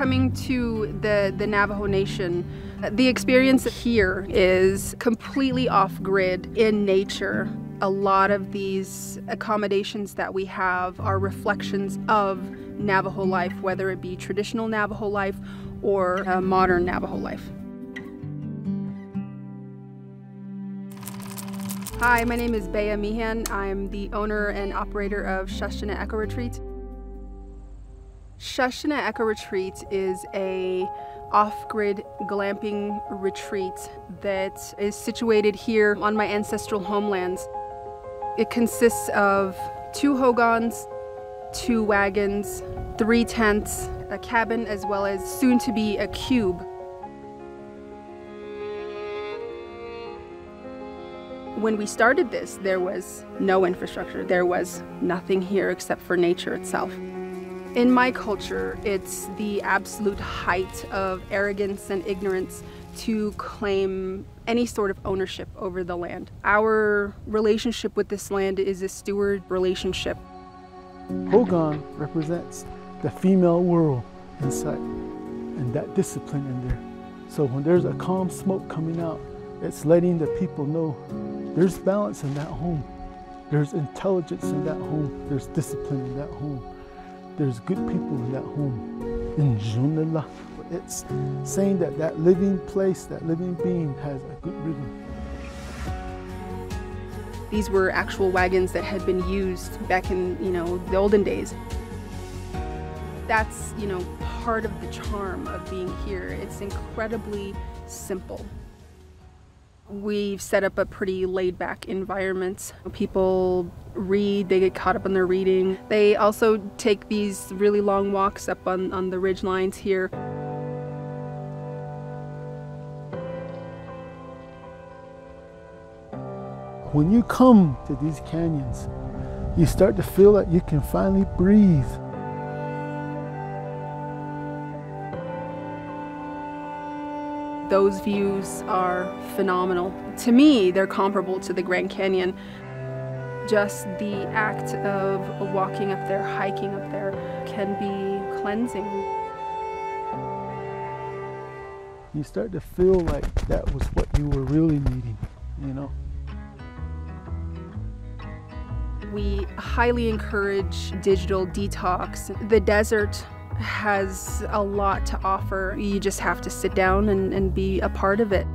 coming to the, the Navajo Nation, the experience here is completely off grid in nature. A lot of these accommodations that we have are reflections of Navajo life, whether it be traditional Navajo life or uh, modern Navajo life. Hi, my name is Bea Meehan. I'm the owner and operator of Shash Dine Eco Retreat. Shash Dine Eco Retreat is a off-grid glamping retreat that is situated here on my ancestral homelands. It consists of two hogans, two wagons, three tents, a cabin, as well as soon to be a cube. When we started this, there was no infrastructure. There was nothing here except for nature itself. In my culture, it's the absolute height of arrogance and ignorance to claim any sort of ownership over the land. Our relationship with this land is a steward relationship. Hogan represents the female world inside and that discipline in there. So when there's a calm smoke coming out, it's letting the people know there's balance in that home. There's intelligence in that home. There's discipline in that home. There's good people in that home. In Junela, it's saying that that living place, that living being has a good rhythm. These were actual wagons that had been used back in, you know, the olden days. That's, you know, part of the charm of being here. It's incredibly simple. We've set up a pretty laid back environment. People read, they get caught up in their reading. They also take these really long walks up on, on the ridge lines here. When you come to these canyons, you start to feel that you can finally breathe. Those views are phenomenal. To me, they're comparable to the Grand Canyon. Just the act of walking up there, hiking up there, can be cleansing. You start to feel like that was what you were really needing, you know? We highly encourage digital detox. The desert has a lot to offer. You just have to sit down and, and be a part of it.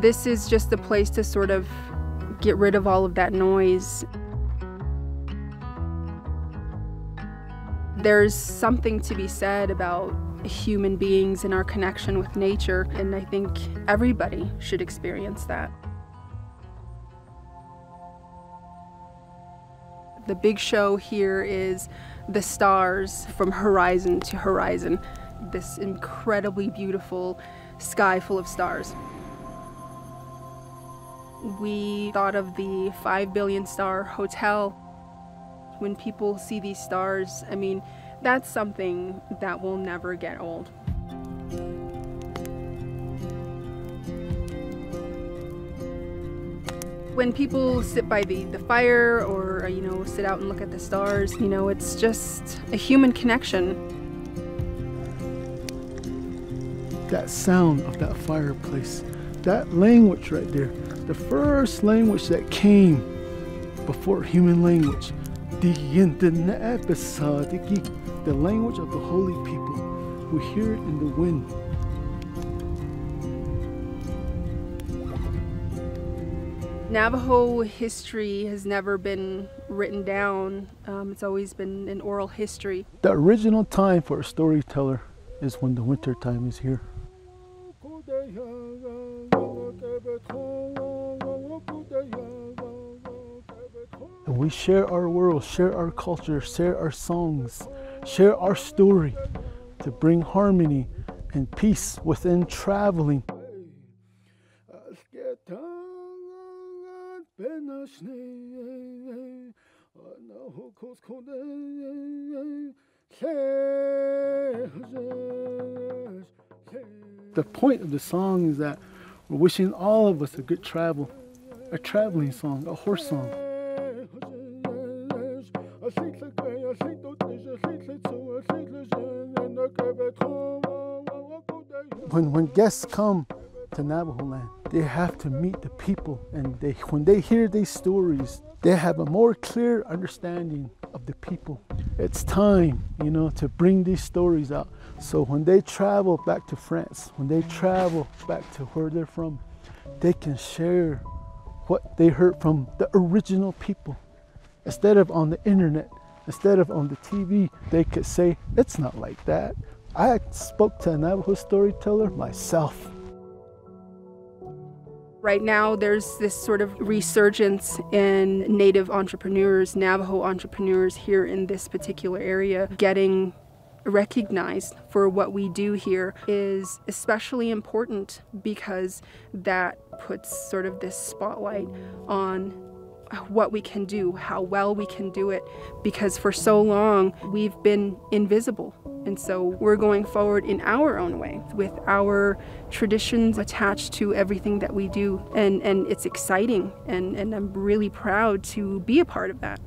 This is just the place to sort of get rid of all of that noise. There's something to be said about human beings and our connection with nature, and I think everybody should experience that. The big show here is the stars from horizon to horizon. This incredibly beautiful sky full of stars. We thought of the 5 billion star hotel. When people see these stars, I mean, that's something that will never get old. When people sit by the, the fire or, uh, you know, sit out and look at the stars, you know, it's just a human connection. That sound of that fireplace, that language right there, the first language that came before human language, the language of the holy people. We hear it in the wind. Navajo history has never been written down. Um, it's always been an oral history. The original time for a storyteller is when the winter time is here. And we share our world, share our culture, share our songs, share our story to bring harmony and peace within traveling. The point of the song is that we're wishing all of us a good travel, a traveling song, a horse song. When, when guests come to Navajo land, they have to meet the people and they, when they hear these stories, they have a more clear understanding of the people. It's time, you know, to bring these stories out. So when they travel back to France, when they travel back to where they're from, they can share what they heard from the original people. Instead of on the internet, instead of on the TV, they could say, it's not like that. I spoke to a Navajo storyteller myself. Right now, there's this sort of resurgence in Native entrepreneurs, Navajo entrepreneurs here in this particular area. Getting recognized for what we do here is especially important because that puts sort of this spotlight on what we can do, how well we can do it, because for so long we've been invisible. And so we're going forward in our own way with our traditions attached to everything that we do. And, and it's exciting, and, and I'm really proud to be a part of that.